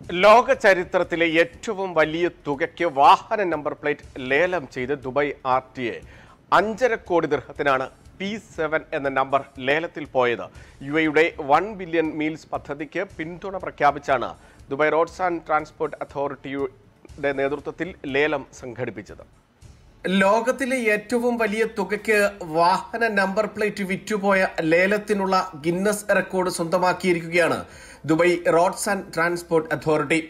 ലോക ചരിത്രത്തിലെ ഏറ്റവും വലിയ തുകയ്ക്ക് വാഹന നമ്പർ പ്ലേറ്റ് ലേലം ചെയ്ത് ദുബായ് ആർ ടി എ അഞ്ചര കോടി ദൃഹത്തിനാണ് പി സെവൻ എന്ന നമ്പർ ലേലത്തിൽ പോയത്. യു എയുടെ വൺ ബില്യൺ മീൽസ് പദ്ധതിക്ക് പിന്തുണ പ്രഖ്യാപിച്ചാണ് ദുബായ് റോഡ്സ് ആൻഡ് ട്രാൻസ്പോർട്ട് അതോറിറ്റിയുടെ നേതൃത്വത്തിൽ ലേലം സംഘടിപ്പിച്ചത്. ലോകത്തിലെ ഏറ്റവും വലിയ തുകയ്ക്ക് വാഹന നമ്പർ പ്ലേറ്റ് വിറ്റുപോയ ലേലത്തിനുള്ള Guinness record സ്വന്തമാക്കിയിരിക്കുകയാണ് Dubai roads and transport authority.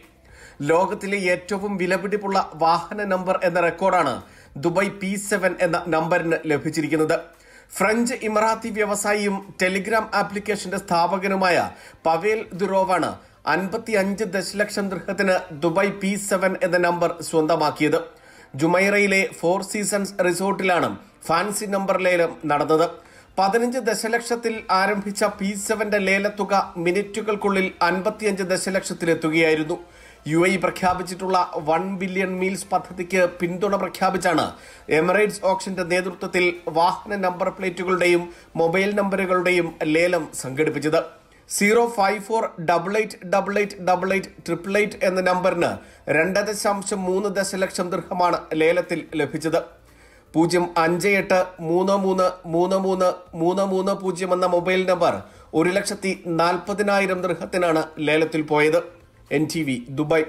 ലോകത്തിലെ ഏറ്റവും വിലപിടിപ്പുള്ള വാഹന നമ്പർ എന്ന റെക്കോർഡാണ് ദുബായ് പി സെവൻ എന്ന നമ്പറിന് ലഭിച്ചിരിക്കുന്നത്. ഫ്രഞ്ച് ഇമറാത്തി വ്യവസായിയും ടെലിഗ്രാം ആപ്ലിക്കേഷന്റെ സ്ഥാപകനുമായ പവേൽ ദുറോവാണ് അൻപത്തി അഞ്ച് ദശലക്ഷം ദൃഹത്തിന് ദുബായ് പി സെവൻ എന്ന നമ്പർ സ്വന്തമാക്കിയത്. ജുമൈറയിലെ ഫോർ സീസൺസ് റിസോർട്ടിലാണ് ഫാൻസി നമ്പർ ലേലം നടന്നത്. പതിനഞ്ച് ദശലക്ഷത്തിൽ ആരംഭിച്ച പി സെവന്റെ ലേലത്തുക മിനിറ്റുകൾക്കുള്ളിൽ അൻപത്തിയഞ്ച് ദശലക്ഷത്തിലെത്തുകയായിരുന്നു. യു എ പ്രഖ്യാപിച്ചിട്ടുള്ള വൺ ബില്യൺ മീൽസ് പദ്ധതിക്ക് പിന്തുണ പ്രഖ്യാപിച്ചാണ് എമിറേറ്റ്സ് ഓക്ഷന്റെ നേതൃത്വത്തിൽ വാഹന നമ്പർ പ്ലേറ്റുകളുടെയും മൊബൈൽ നമ്പറുകളുടെയും ലേലം സംഘടിപ്പിച്ചത്. Zero five four double eight double eight double eight triple eight എന്ന നമ്പറിന് രണ്ട് ദശാംശം മൂന്ന് ദശലക്ഷം ദൃഹമാണ് ലേലത്തിൽ ലഭിച്ചത്. പൂജ്യം അഞ്ച് എട്ട് മൂന്ന് മൂന്ന് മൂന്ന് മൂന്ന് മൂന്ന് മൂന്ന് പൂജ്യം എന്ന മൊബൈൽ നമ്പർ ഒരു ലക്ഷത്തി നാൽപ്പതിനായിരം ദൃഹത്തിനാണ് ലേലത്തിൽ പോയത്. N T V Dubai.